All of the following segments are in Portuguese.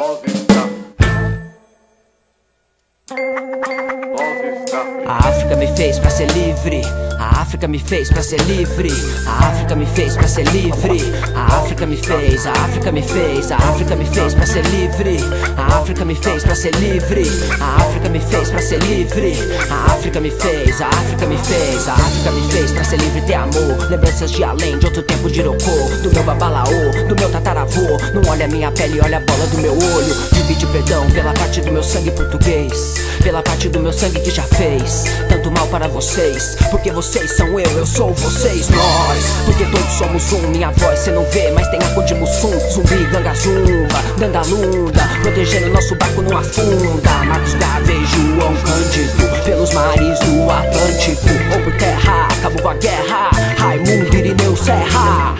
A África me fez pra ser livre. A África me fez pra ser livre. A África me fez pra ser livre. A África me fez, a África me fez, a África me fez pra ser livre. A África me fez pra ser livre. A África me pra ser livre. A África me fez, a África me fez, a África me fez pra ser livre ter amor. Lembranças de além, de outro tempo de Irocô, do meu babalaô, do meu tataravô. Não olha minha pele, olha a bola do meu olho. Divide perdão pela parte do meu sangue português, pela parte do meu sangue que já fez tanto mal para vocês. Porque vocês são eu, eu sou vocês, nós. Porque todos somos um, minha voz cê não vê, mas tem a cor de Mussum, zumbi, ganga zumba, dandalunda, protegendo nosso barco não afunda. Marcos João Cândido, pelos mares do Atlântico, ou por terra, acabou a guerra. Raimundo, Irineu, Serra.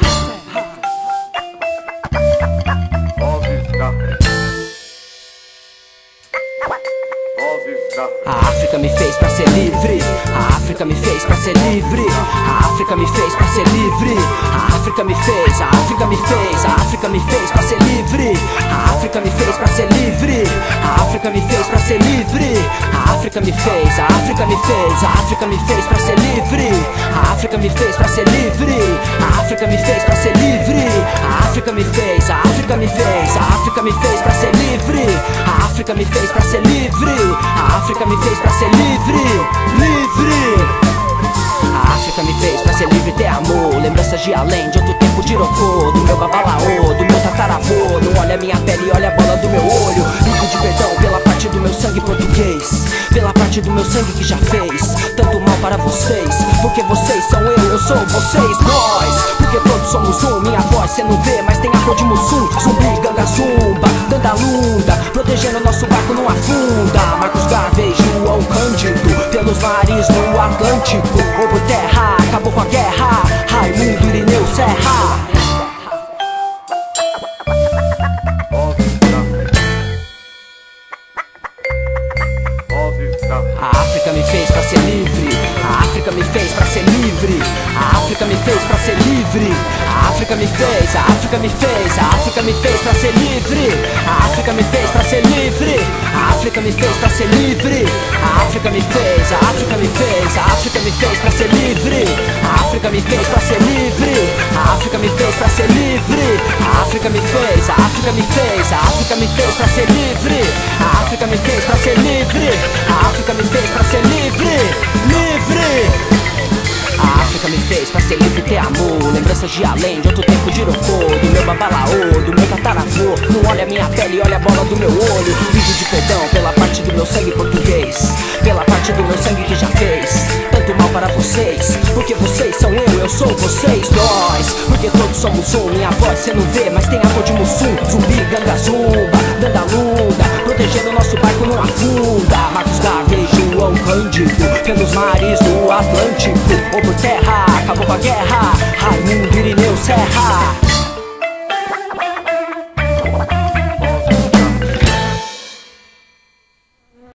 A África me fez pra ser livre. A África me fez pra ser livre. A África me fez pra ser livre. A África me fez, a África me fez, a África me fez pra ser A África me fez pra ser livre. A África me fez, a África me fez, a África me fez pra ser livre. A África me fez pra ser livre. A África me fez pra ser livre. A África me fez, a África me fez, a África me fez pra ser livre. A África me fez pra ser livre. A África me fez pra ser livre, livre. A África me fez pra ser livre e ter amor. Lembranças de além, de outro tempo de Irocô, do meu babalaô, do meu tataravô. Não olha minha pele, olha a bola do meu olho. Parte do meu sangue que já fez tanto mal para vocês. Porque vocês são eu, eu sou vocês, nós. Porque todos somos um, minha voz cê não vê, mas tem a cor de Mussum, zumbi, ganga, zumba, dandalunda, protegendo nosso barco não afunda. Marcos Garvey, João Cândido, pelos mares no Atlântico, ou por terra, África me fez pra ser livre. A África me fez pra ser livre. A África me fez, a África me fez, a África me fez pra ser livre. A África me fez pra ser livre. A África me fez pra ser livre. A África me fez, a África me fez, a África me fez pra ser livre. A África me fez pra ser livre. A África me fez pra ser livre. A África me fez, a África me fez, a África me fez pra ser livre. A África me fez pra ser livre. A África me fez pra ser livre. A África me fez pra ser livre ter amor. Lembranças de além, de outro tempo de Irocô Do meu babalaô, do meu tataravô. Não olha minha pele, olha a bola do meu olho. Vídeo de perdão pela parte do meu sangue português. Pela parte do meu sangue que já fez. Tanto mal para vocês Porque vocês são eu, eu sou vocês, nós Porque todos somos um, minha voz cê não vê Mas tem a cor de Mussum, zumbi, ganga, zumba Dandalunda, protegendo nosso barco não afunda Marcos Garvey, João Cândido Pelos mares do Atlântico ou por terra, acabou com a guerra Raimundo, Irineu, Serra